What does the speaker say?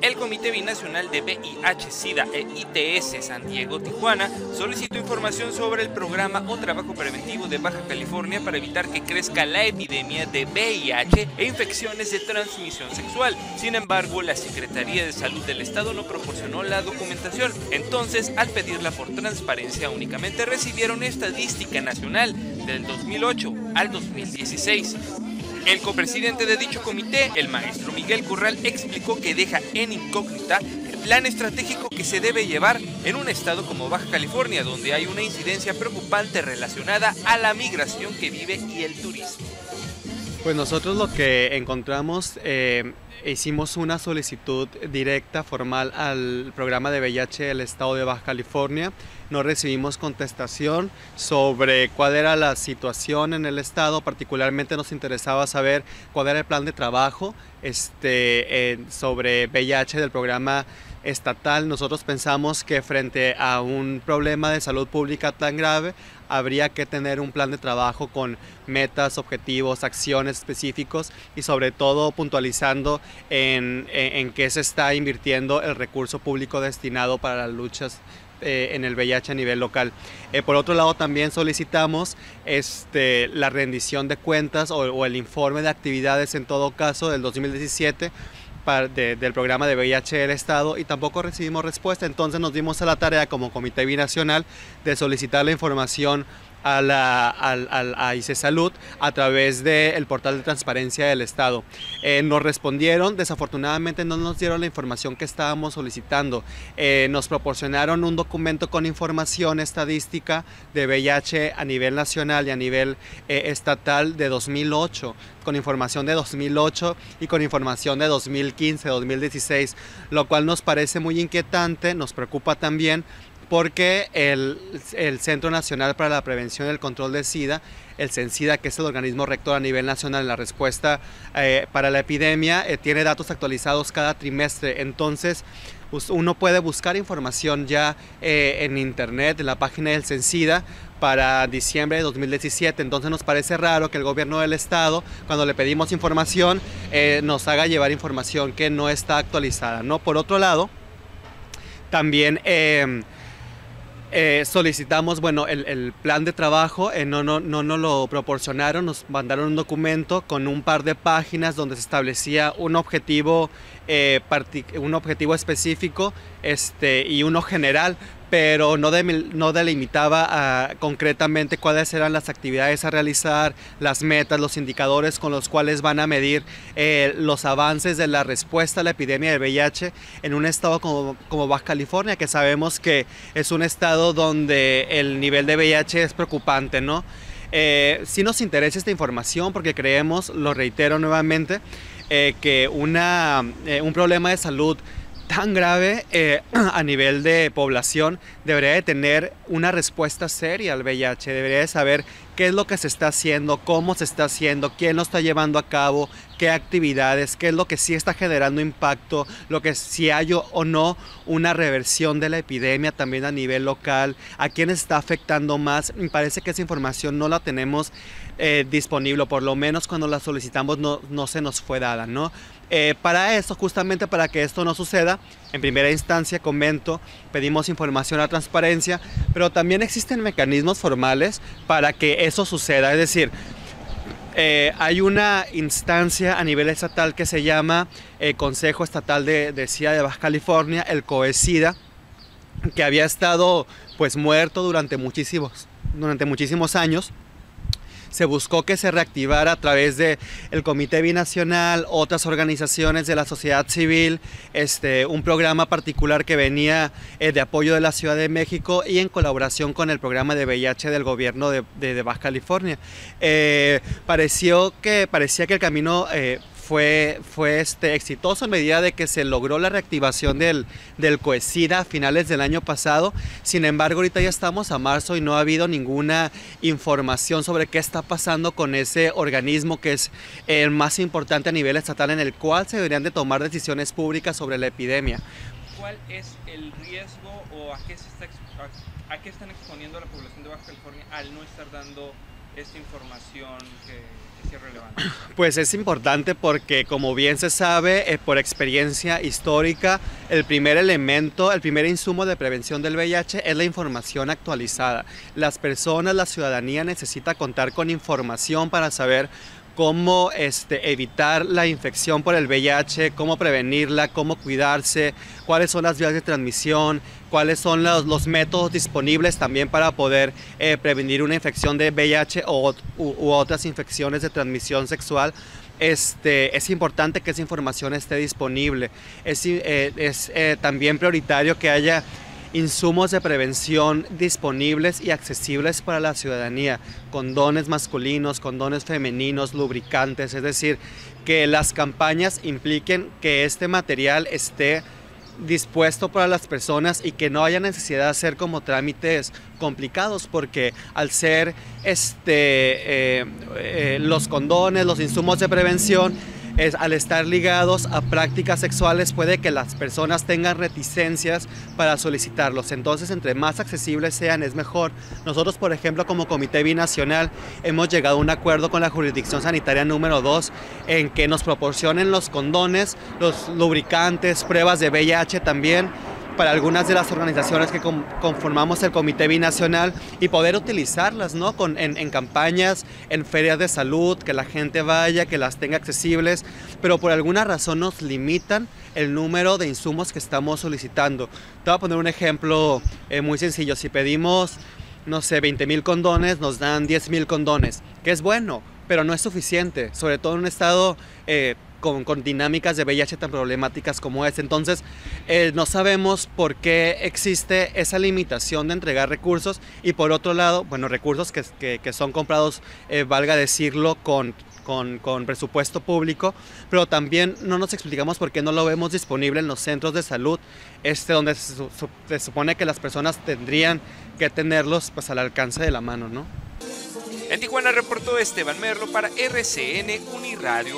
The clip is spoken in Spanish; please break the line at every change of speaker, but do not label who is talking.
El Comité Binacional de VIH, SIDA e ITS San Diego, Tijuana, solicitó información sobre el programa o trabajo preventivo de Baja California para evitar que crezca la epidemia de VIH e infecciones de transmisión sexual. Sin embargo, la Secretaría de Salud del Estado no proporcionó la documentación. Entonces, al pedirla por transparencia, únicamente recibieron estadística nacional del 2008 al 2016. El copresidente de dicho comité, el maestro Miguel Curral, explicó que deja en incógnita el plan estratégico que se debe llevar en un estado como Baja California, donde hay una incidencia preocupante relacionada a la migración que vive y el turismo.
Pues nosotros lo que encontramos, eh, hicimos una solicitud directa, formal al programa de VIH del estado de Baja California. No recibimos contestación sobre cuál era la situación en el estado. Particularmente nos interesaba saber cuál era el plan de trabajo este, sobre VIH del programa estatal. Nosotros pensamos que frente a un problema de salud pública tan grave, habría que tener un plan de trabajo con metas, objetivos, acciones específicos y sobre todo puntualizando en, qué se está invirtiendo el recurso público destinado para las luchas eh, en el VIH a nivel local. Eh, por otro lado, también solicitamos este, la rendición de cuentas o, o el informe de actividades en todo caso del 2017 del programa de VIH del Estado y tampoco recibimos respuesta. Entonces nos dimos a la tarea como Comité Binacional de solicitar la información a, la, a, ICE Salud a través del portal de transparencia del Estado. Eh, nos respondieron, desafortunadamente no nos dieron la información que estábamos solicitando. Eh, nos proporcionaron un documento con información estadística de VIH a nivel nacional y a nivel eh, estatal de 2008 con información de 2008 y con información de 2015, 2016, lo cual nos parece muy inquietante, nos preocupa también porque el, Centro Nacional para la Prevención y el Control de SIDA, el CENSIDA, que es el organismo rector a nivel nacional en la respuesta eh, para la epidemia, eh, tiene datos actualizados cada trimestre. Entonces, uno puede buscar información ya eh, en internet, en la página del CENSIDA, para diciembre de 2017. Entonces nos parece raro que el gobierno del estado, cuando le pedimos información, nos haga llevar información que no está actualizada. ¿no? Por otro lado, también eh, solicitamos, bueno, el, plan de trabajo, eh, no, no, no nos lo proporcionaron, nos mandaron un documento con un par de páginas donde se establecía un objetivo, eh, un objetivo específico este, y uno general, pero no, delimitaba ah, concretamente cuáles eran las actividades a realizar, las metas, los indicadores con los cuales van a medir eh, los avances de la respuesta a la epidemia de VIH en un estado como, Baja California, que sabemos que es un estado donde el nivel de VIH es preocupante, ¿no? Eh, sí nos interesa esta información porque creemos, lo reitero nuevamente, eh, que una, eh, un problema de salud tan grave eh, a nivel de población debería de tener una respuesta seria al VIH, debería de saber qué es lo que se está haciendo, cómo se está haciendo, quién lo está llevando a cabo, qué actividades, qué es lo que sí está generando impacto, lo que si hay o no una reversión de la epidemia también a nivel local, a quién está afectando más. Me parece que esa información no la tenemos eh, disponible, por lo menos cuando la solicitamos no, no se nos fue dada, ¿no? Eh, para eso, justamente para que esto no suceda, en primera instancia, comento, pedimos información a transparencia, pero también existen mecanismos formales para que eso suceda. Es decir, eh, hay una instancia a nivel estatal que se llama eh, Consejo Estatal de, de de Baja California, el COESIDA, que había estado pues muerto durante muchísimos, durante muchísimos años se buscó que se reactivara a través de el Comité Binacional, otras organizaciones de la sociedad civil, este, un programa particular que venía eh, de apoyo de la Ciudad de México y en colaboración con el programa de VIH del gobierno de, Baja California. Eh, pareció que, parecía que el camino eh, fue, fue este, exitoso en medida de que se logró la reactivación del, del COESIDA a finales del año pasado. Sin embargo, ahorita ya estamos a marzo y no ha habido ninguna información sobre qué está pasando con ese organismo que es el más importante a nivel estatal en el cual se deberían de tomar decisiones públicas sobre la epidemia.
¿Cuál es el riesgo o a qué, se está, están exponiendo la población de Baja California al no estar dando esta información relevante?
Pues es importante porque, como bien se sabe, eh, por experiencia histórica, el primer elemento, el primer insumo de prevención del VIH es la información actualizada. Las personas, la ciudadanía necesita contar con información para saber cómo este, evitar la infección por el VIH, cómo prevenirla, cómo cuidarse, cuáles son las vías de transmisión, cuáles son los, métodos disponibles también para poder eh, prevenir una infección de VIH o, u, otras infecciones de transmisión sexual. Este, es importante que esa información esté disponible. Es, eh, eh, también prioritario que haya insumos de prevención disponibles y accesibles para la ciudadanía, condones masculinos, condones femeninos, lubricantes, es decir, que las campañas impliquen que este material esté dispuesto para las personas y que no haya necesidad de hacer como trámites complicados porque al ser este, eh, eh, los condones, los insumos de prevención, es, al estar ligados a prácticas sexuales puede que las personas tengan reticencias para solicitarlos. Entonces, entre más accesibles sean, es mejor. Nosotros, por ejemplo, como Comité Binacional, hemos llegado a un acuerdo con la jurisdicción sanitaria número 2 en que nos proporcionen los condones, los lubricantes, pruebas de VIH también para algunas de las organizaciones que conformamos el Comité Binacional y poder utilizarlas ¿no? Con, en, campañas, en ferias de salud, que la gente vaya, que las tenga accesibles, pero por alguna razón nos limitan el número de insumos que estamos solicitando. Te voy a poner un ejemplo eh, muy sencillo. Si pedimos, no sé, 20 mil condones, nos dan 10 mil condones, que es bueno, pero no es suficiente, sobre todo en un estado... Eh, con, dinámicas de VIH tan problemáticas como es. Entonces, eh, no sabemos por qué existe esa limitación de entregar recursos y por otro lado, bueno, recursos que, son comprados, eh, valga decirlo, con presupuesto público, pero también no nos explicamos por qué no lo vemos disponible en los centros de salud, este, donde se, se supone que las personas tendrían que tenerlos pues, al alcance de la mano, ¿no?
En Tijuana reportó Esteban Merlo para RCN Uniradio.